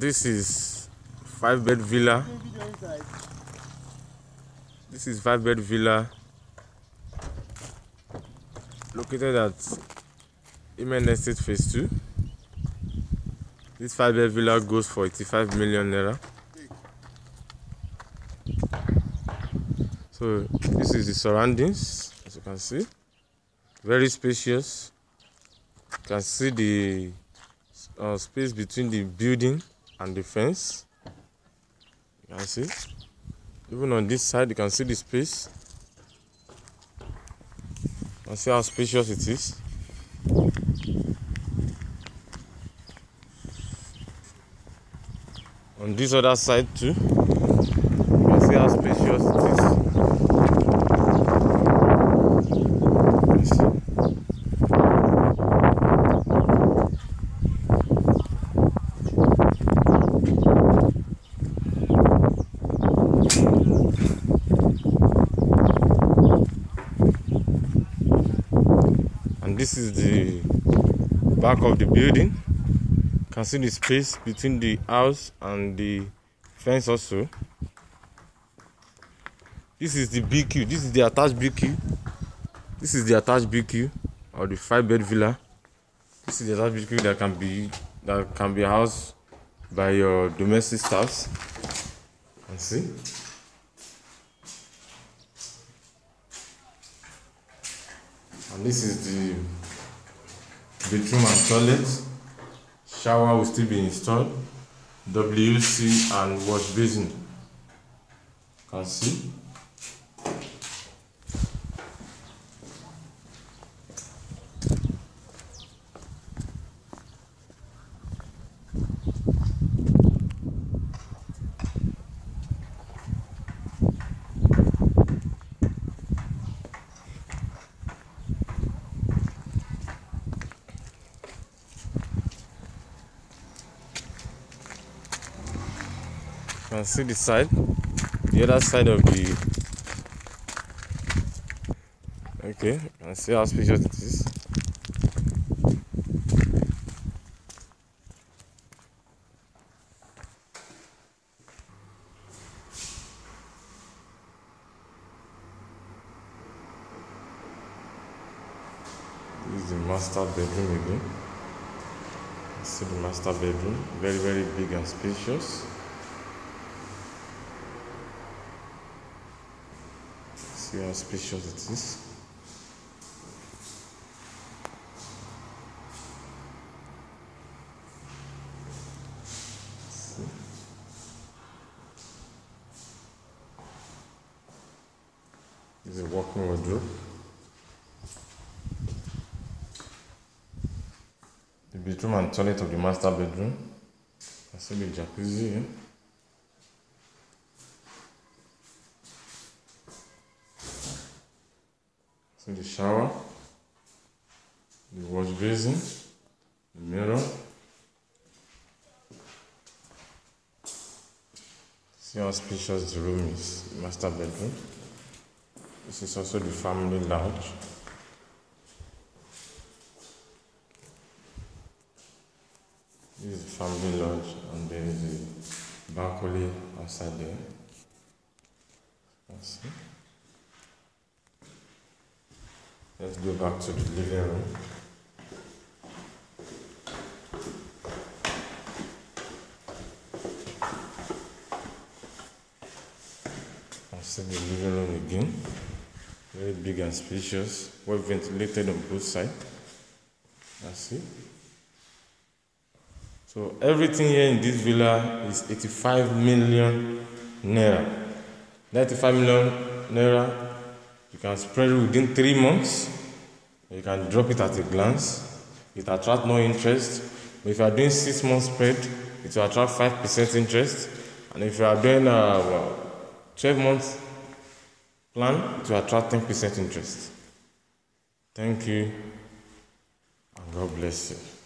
this is five bed villa. This is five bed villa. Located at Amen Estate Phase 2 this five bed villa goes for 85 million naira. So this is the surroundings as you can see. Very spacious. You can see the uh, space between the building and the fence you can see. Even on this side you can see the space. You can see how spacious it is. On this other side too you can see how spacious it is and this is the back of the building. You can see the space between the house and the fence also. This is the bq this is the attached bq this is the attached bq or the five bed villa. This is the attached bq that can be that can be housed by your domestic staffs. And see and this is the bedroom and toilet. Shower will still be installed. Wc and wash basin. You can see can see the side. The other side of the okay you can see how spacious it is. This is the master bedroom again. See the master bedroom very very big and spacious See how spacious it is. Is a walking wardrobe. The bedroom and toilet of the master bedroom. I see the jacuzzi the shower, the wash basin, the mirror. See how spacious the room is, the master bedroom. This is also the family lounge. This is the family lodge, and there is the balcony outside there. Let's see. Let's go back to the living room. I see the living room again. Very big and spacious. Well ventilated on both sides. That's it. So everything here in this villa is 85 million naira. 95 million naira you can spread it within three months. You can drop it at a glance. It attracts no interest. If you are doing six months spread, it will attract five percent interest. And if you are doing a well, twelve months plan, it will attract ten percent interest. Thank you, and God bless you.